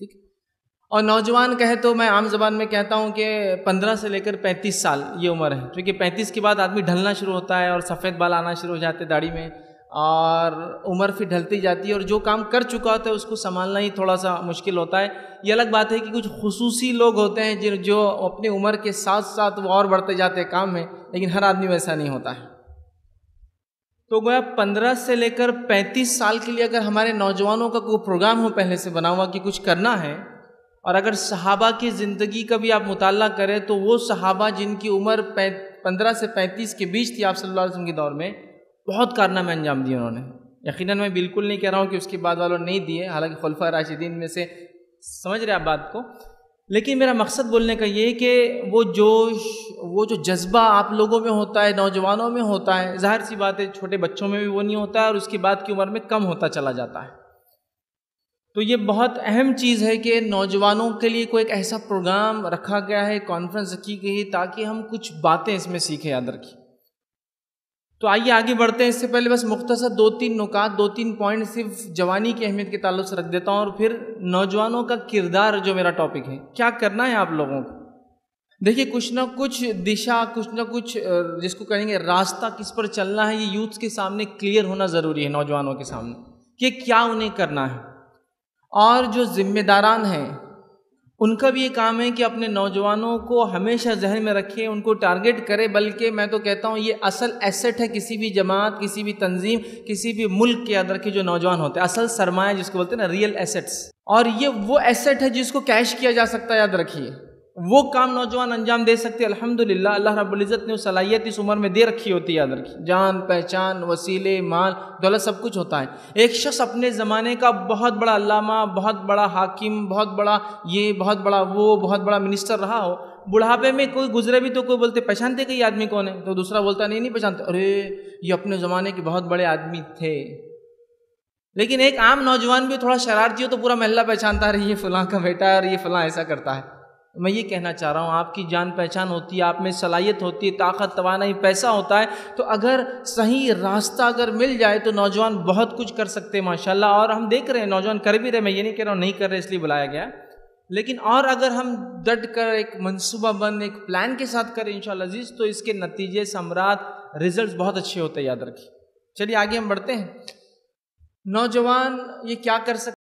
ٹھیک۔ اور نوجوان کہے تو میں عام زبان میں کہتا ہوں کہ پندرہ سے لے کر پینتیس سال یہ عمر ہے۔ کیونکہ پینتیس کے بعد آدمی ڈھلنا شروع ہوتا ہے اور سفید بال آنا شروع ہو جاتے داڑھی میں اور عمر پھر ڈھلتی جاتی ہے اور جو کام کر چکا ہوتا ہے اس کو سنبھالنا ہی تھوڑا سا مشکل ہوتا ہے۔ یہ الگ بات ہے کہ کچھ خصوصی لوگ ہوتے ہیں جن جو اپنی عمر کے ساتھ ساتھ وہ اور بڑھتے جاتے ہیں کام میں، لیکن ہر آدمی ویسا نہیں ہوتا ہے۔ تو گویا پندرہ سے لے کر پینتیس سال کے لیے اگر ہمارے نوجوانوں کا کوئی پروگرام ہو پہلے سے بنا ہوا کہ کچھ کرنا ہے، اور اگر صحابہ کی زندگی کا بھی آپ مطالعہ کریں تو وہ صحابہ جن کی عمر پندرہ سے پینتیس کے بیچ تھی آپ صلی اللہ علیہ وسلم کے دور میں، بہت کارنامے انجام دیے انہوں نے۔ یقیناً میں بالکل نہیں کہہ رہا ہوں کہ اس کے بعد والوں نہیں دیے، حالانکہ خلفہ راشدین میں سے، سمجھ رہے آپ بات کو؟ لیکن میرا مقصد بولنے کا یہ کہ وہ جوش، وہ جو جذبہ آپ لوگوں میں ہوتا ہے، نوجوانوں میں ہوتا ہے، ظاہر سی بات ہے چھوٹے بچوں میں بھی وہ نہیں ہوتا ہے اور اس کی بعد کی عمر میں کم ہوتا چلا جاتا ہے۔ تو یہ بہت اہم چیز ہے کہ نوجوانوں کے لیے کوئی ایک ایسا پروگرام رکھا گیا ہے کانفرنس رکھی گئی تاکہ ہم کچھ باتیں اس میں سیکھیں، یاد رکھیں۔ تو آئیے آگے بڑھتے ہیں۔ اس سے پہلے بس مختصر دو تین نکات، دو تین پوائنٹ صرف جوانی کی اہمیت کے تعلق سے رکھ دیتا ہوں۔ اور پھر نوجوانوں کا کردار جو میرا ٹاپک ہے، کیا کرنا ہے آپ لوگوں کو؟ دیکھیے، کچھ نہ کچھ دشا، کچھ نہ کچھ جس کو کہیں گے راستہ کس پر چلنا ہے، یہ یوتھ کے سامنے کلیئر ہونا ضروری ہے نوجوانوں کے سامنے کہ کیا انہیں کرنا ہے۔ اور جو ذمہ داران ہیں ان کا بھی یہ کام ہے کہ اپنے نوجوانوں کو ہمیشہ ذہن میں رکھیں، ان کو ٹارگٹ کرے بلکہ میں تو کہتا ہوں یہ اصل ایسٹ ہے کسی بھی جماعت، کسی بھی تنظیم، کسی بھی ملک کے اندر کے جو نوجوان ہوتے ہیں، اصل سرمایہ جس کو بولتے ہیں نا ریئل ایسٹس اور یہ وہ ایسٹ ہے جس کو کیش کیا جا سکتا ہے، یاد رکھیے۔ وہ کام نوجوان انجام دے سکتے الحمد للہ اللہ رب العزت نے وہ صلاحیت اس عمر میں دے رکھی ہوتی ہے یاد رکھی۔ جان، پہچان، وسیلے، مال، دولت سب کچھ ہوتا ہے۔ ایک شخص اپنے زمانے کا بہت بڑا علامہ، بہت بڑا حاکم، بہت بڑا یہ، بہت بڑا وہ، بہت بڑا منسٹر رہا ہو، بڑھاپے میں کوئی گزرے بھی تو کوئی بولتے، پہچانتے کہ یہ آدمی کون ہے؟ تو دوسرا بولتا، نہیں نہیں پہچانتے۔ ارے، یہ اپنے زمانے کے بہت بڑے آدمی تھے۔ لیکن ایک عام نوجوان بھی تھوڑا شرارتی ہو تو پورا محلہ پہچانتا رہی یہ فلاں کا بیٹا ہے اور یہ فلاں ایسا کرتا ہے۔ میں یہ کہنا چاہ رہا ہوں، آپ کی جان پہچان ہوتی ہے، آپ میں صلاحیت ہوتی ہے، طاقت، توانائی، پیسہ ہوتا ہے، تو اگر صحیح راستہ اگر مل جائے تو نوجوان بہت کچھ کر سکتے ہیں ماشاء اللہ اور ہم دیکھ رہے ہیں، نوجوان کر بھی رہے میں یہ نہیں کہہ رہا ہوں نہیں کر رہے، اس لیے بلایا گیا۔ لیکن اور اگر ہم ڈٹ کر ایک منصوبہ بند ایک پلان کے ساتھ کریں ان شاء اللہ عزیز، تو اس کے نتیجے ثمرات رزلٹس بہت اچھے ہوتے ہیں، یاد رکھیں۔ چلیے، آگے ہم بڑھتے ہیں۔ نوجوان یہ کیا کر سکتے